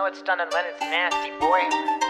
know it's done and when it's nasty, boy.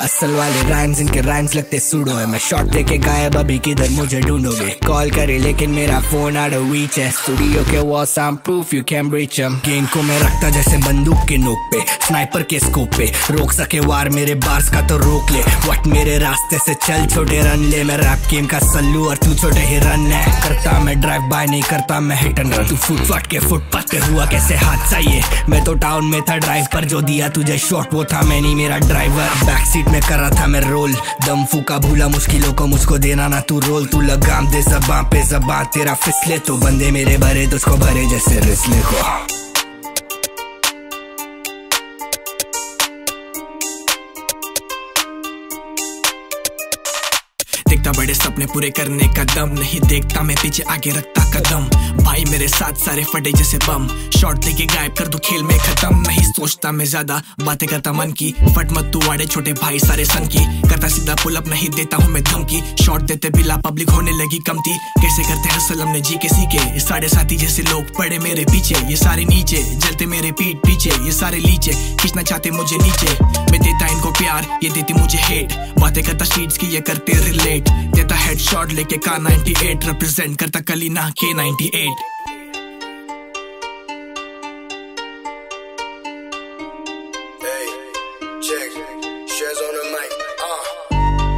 असल वाले rhymes इनके राइम्स लगते सूडो है। मैं शॉट देके गायब, अभी किधर मुझे ढूंढोगे? कॉल करे, लेकिन मेरा फ़ोन आड़ वीच है। स्टूडियो के वॉस आम प्रूफ यू कैन रीच हम गेम को मैं रखता जैसे बंदूक के नोक पे। स्नाइपर के स्कोप पे। रोक सके वार मेरे बार्स का तो रोक ले। वट मेरे रास्ते से चल, छोटे रन ले। मैं रैप गेम का सल्लू और तू छोटे ही रन है। करता मैं ड्राइव बाय नहीं करता मैं हिट एंड रन तू फुट फाट के फुटपाथ पे हुआ कैसे हादसा ये? मैं तो टाउन में था ड्राइव पर जो दिया तुझे शॉट वो था मैं नहीं मेरा ड्राइवर बैक सीट में कर रहा था मैं रोल दम फूका भूला मुश्किलों को मुझको देना ना तू रोल तू लगाम दे जबां पे जबां तेरा फिसले तो बंदे मेरे भरे तो उसको भरे जैसे रिसले को। देखता बड़े सपने पूरे करने का दम नहीं देखता मैं, पीछे आगे रखता कदम भाई मेरे साथ सारे फटे जैसे बम। शॉट लेके गायब कर दू, खेल में खत्म। नहीं सोचता, मैं ज़्यादा बातें करता मन की। फट मत तू वाड़े छोटे भाई, सारे सन की। करता सीधा पुल अप नहीं देता हूँ मैं धमकी। शॉट देते बिला पब्लिक होने लगी कमती। कैसे करते हसल हमने जी के सीखे? साढ़े साथी जैसे लोग पड़े मेरे पीछे। ये सारे नीचे, जलते मेरे पीठ पीछे। ये सारे लीचे, खींचना चाहते मुझे नीचे। मैं देता इनको प्यार, ये देती मुझे हेट बातें करता शीट्स की, ये करते रिलेट देता हेडशॉट लेके का 98 रिप्रेजेंट करता कलीना के। 98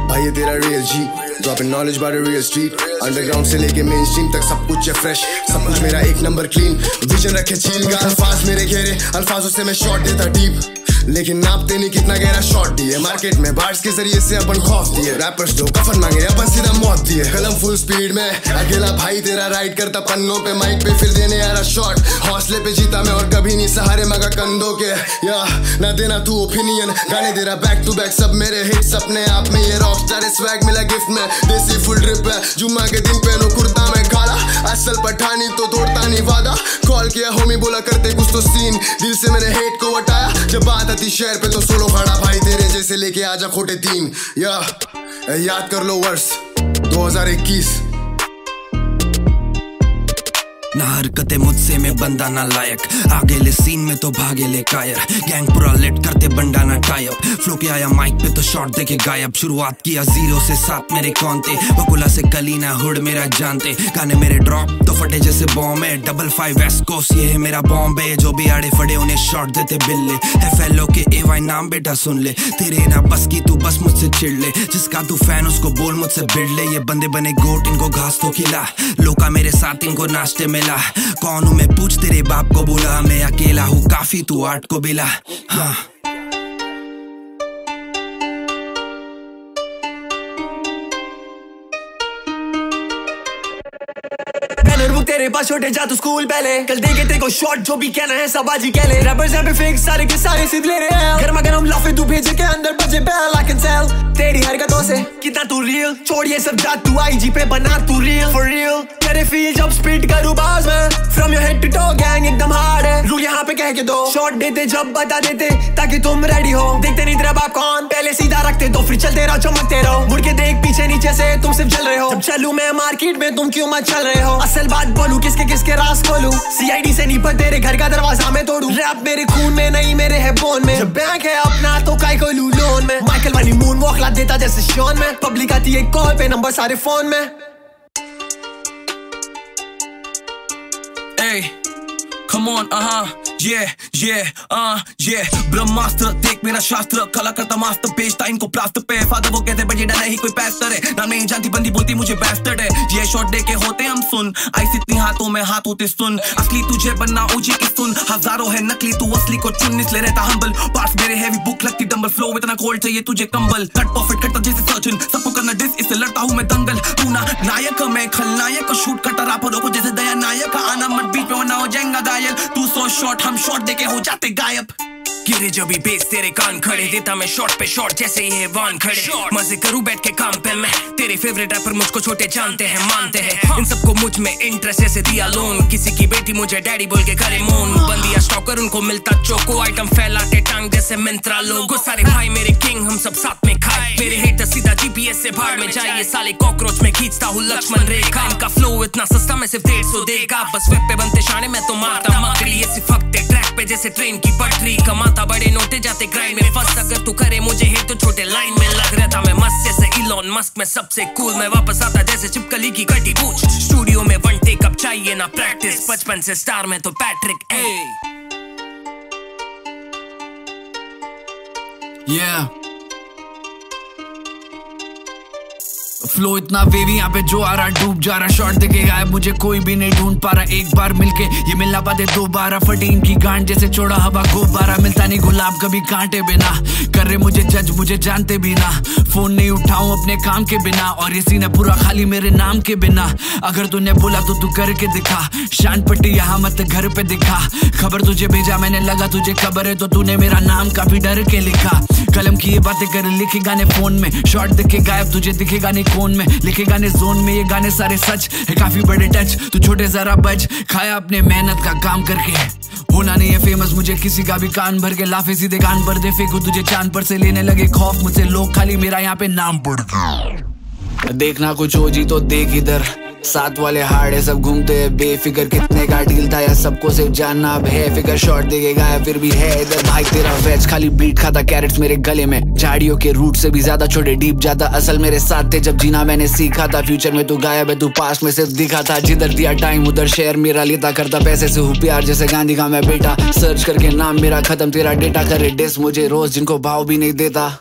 भाई ये तेरा real G dropping knowledge by real street underground से लेके मेन स्ट्रीम तक सब कुछ है फ्रेश सब कुछ मेरा एक नंबर क्लीन विजन रखे चील का अल्फाज मेरे घेरे अल्फाजों से मैं शॉट देता डीप लेकिन नापते नहीं कितना गहरा शॉट दिए। मार्केट में बार्स के ज़रिए से अपन खौफ दिए। रैपर्स जो कफन मांगे, अपन सीधा मौत दिए। कलम फुल स्पीड में, अकेला भाई तेरा राइड करता पन्नों पे माइक पे, फिर देने आ रहा शॉट हौसले पे जीता मैं और कभी नहीं सहारे मगा कंधों के। या, ना देना तू ओपिनियन गाने दे रहा बैक टू बैक सब मेरे हिट्स अपने आप में। ये रॉक स्टार स्वैग मिला गिफ्ट में। देसी फुल ड्रिप है, जुम्मा के दिन पहनो कुर्ता में काला। असल पठानी तो तोड़ता नहीं वादा। कॉल किया होमी बोला करते कुछ तो सीन दिल से मैंने हेट को हटाया। जब बात आती शहर पे तो सोलो खड़ा भाई तेरे जैसे लेके आजा खोटे तीन। या, याद कर लो वर्ष 2021 ना हरकतें मुझसे में बंदा ना लायक। आगे ले सीन में तो भागे ले कायर। गैंग पूरा लेट करते बंडा ना टाइप फ्लो के आया माइक पे तो शॉट देके गायब। शुरुआत किया ज़ीरो से साथ मेरे कौन थे? बकुला से कलीना हुड मेरा जानते। गाने मेरे ड्रॉप तो फटे जैसे बॉम्ब है। डबल फाइव वेस्ट कोस ये है मेरा बॉम्बे जो भी आड़े फड़े उन्हें शॉट देते बिल्ले। एफ़ एल ओ के ए वाई नाम बेटा सुन ले। तेरे ना बस की तू बस मुझसे चिड़ ले। जिसका तू फ़ैन उसको बोल मुझसे बिड़ ले। ये बंदे बने गोट, इनको घास तो खिला। लोका मेरे साथ, इनको नाश्ते मिला। कौन हूँ मैं पूछ, तेरे बाप को बोला। मैं अकेला हूँ, काफ़ी तू आर्ट को बिला। हाँ। तेरे पास छोटे जा तू स्कूल पहले। कल देखे तेरे को शॉट जो भी कहना है सब आज ही कह ले रैपर्स यहाँ पे फेक सारे के सारे सिद्ध ले रहे हैं गर्मा गर्म लाफे तू भेजे के अंदर बजे बेल आई कैन सेल तेरी हरकतों से, कितना तू रियल छोड़ ये सब जा तू आईजी पे बना तू रियल फॉर रियल तेरे फील जब स्पीड करूँ बाज में। From your head to toe gang एकदम हार्ड कह के दो। शॉट देते जब बता देते ताकि तुम रेडी हो। देखते नहीं तेरा बाप कौन। पहले सीधा रखते तो फिर चलते रहो चमकते रहो। मुड़ के देख पीछे नीचे से तुम सिर्फ़ चल रहे हो। जब चलू मैं मार्केट में तुम क्यों मत चल रहे हो? असल बात बोलू किसके किसके रास खोलू? सीआईडी से नहीं पर तेरे घर का दरवाज़ा मैं तोड़ू। रैप मेरे खून में नहीं मेरे है बोन में। जब बैंक है अपना तो काय को लू लोन में। माइकल वाली मून वॉक ला देता जैसे शोन में। पब्लिक आती है कॉल पे नंबर सारे फ़ोन में। Hey, come on, uh huh. Yeah, yeah, uh, yeah. ब्रह्मास्त्र देख मेरा शास्त्र कला करता मास्टर बेचता इनको प्लास्टर पे फादर वो कहते बजे नहीं कोई पैस्टर है. नाम नहीं जानती बंदी बोलती मुझे बैस्टर्ड है. ये शॉट दे के होते हम सुन। आई इतनी हाथों में हाथ होते सुन। असली तुझे बनना ऊँची की सुन। हज़ारों है नकली तू असली को चुन। इसलिए रहता हम्बल पार्ट्स मेरे हैवी बुक लगती डंबल फ्लो इतना कोल्ड चाहिए तुझे कंबल। कट परफेक्ट करता जैसे सर्जन सबको करना डिस इससे लड़ता हूँ मैं दंगल। तू ना नायक मैं खलनायक। शूट करता रापरों को जैसे दया नायक। आना मत बीच में वरना हो जाएगा घायल तू सो शॉट हम शॉट देके हो जाते गायब। गिरे जो भी बेस तेरे कान खड़े। देता मैं शॉर्ट पे शॉर्ट जैसे ही है वान खड़े मज़े करूँ बैठ के काम पे मैं। तेरे फेवरेट रैपर मुझको छोटे जानते हैं मानते हैं। इन सबको मुझमें इंटरेस्ट ऐसे दिया लोन किसी की बेटी मुझे डैडी बोल के करे मोन स्टॉकर उनको मिलता चोको। आइटम फैलाते टांग जैसे मिंत्रा लोगो। सारे भाई मेरे किंग हम सब साथ में खाए। मेरे हेट सीधा जीपीएस से भाड़ में जाइए। साले कॉकरोच में खींचता हूँ लक्ष्मण रेखा। इनका फ्लो इतना सस्ता मैं सिर्फ़ डेढ़ सौ देगा। बस वेब पे बनते शाने मैं तो मारता मकड़ी। ये सिर्फ़ हफ़्ते ट्रैक पे जैसे ट्रेन की पटरी। कमाता बड़े नोटे जाते ग्राइंड में फंस। अगर तू करे मुझे हिट तो छोटे लाइन में लग रहता मैं मस्त। जैसे इलॉन मस्क में सबसे कूल मैं वापस आता जैसे चिपकली की कटी पूछ। स्टूडियो में वन टेक अप चाहिए ना प्रैक्टिस बचपन से स्टार में तो पैट्रिक ए Yeah. फ्लो इतना वेवी यहाँ पे जो आ रहा, डूब जा रहा शॉट देखे गायब, मुझे कोई भी नहीं ढूंढ पा रहा। एक बार मिलके ये मिलना पाते दो बारह फटी इनकी गांड जैसे छोड़ा हवा बारह मिलता नहीं गुलाब कभी कांटे बिना। कर रहे मुझे जज मुझे जानते भी ना। फ़ोन नहीं उठाऊं अपने काम के बिना। और ये सीना पूरा खाली मेरे नाम के बिना। अगर तूने बोला तो तू करके दिखा। शान पट्टी यहाँ मत घर पे दिखा। खबर तुझे भेजा, मैंने लगा तुझे खबर है तो तूने मेरा नाम काफ़ी डर के लिखा। कलम की ये बातें कर लिखे गाने फ़ोन में। शॉर्ट दिखे गायब, तुझे दिखेगा नहीं फ़ोन में, लिखे गाने जोन में, ये गाने सारे सच है, काफ़ी बड़े टच तू छोटे जरा बच, खाया अपने मेहनत का काम करके होना नहीं है फ़ेमस मुझे किसी का भी कान भर के लाफे, सीधे कान पर दे, फेंकू तुझे चाँद पर से लेने लगे खौफ, मुझसे लोग खाली मेरा यहाँ पे नाम पढ़ देखना कुछ हो जी तो देख इधर। साथ वाले हार्ड है, सब घूमते हैं, बेफिकर कितने का डील था या सबको सिर्फ़ जानना अब है फिगर शॉर्ट देखेगा या फिर भी है इधर। भाई, तेरा वेज खाली बीट खाता कैरेट्स मेरे गले में। झाड़ियों के रूट से भी ज़्यादा छोटे डीप जाता, असल मेरे साथ थे जब जीना मैंने सीखा था। फ्यूचर में तू गायब है, तू पास में सिर्फ़ दिखा था। जिधर दिया टाइम उधर शेयर मेरा लेता, करता पैसे से हूँ प्यार, जैसे गांधी का मैं बेटा। सर्च करके नाम मेरा खत्म, तेरा डेटा करे डिस मुझे रोज, जिनको भाव भी नहीं देता।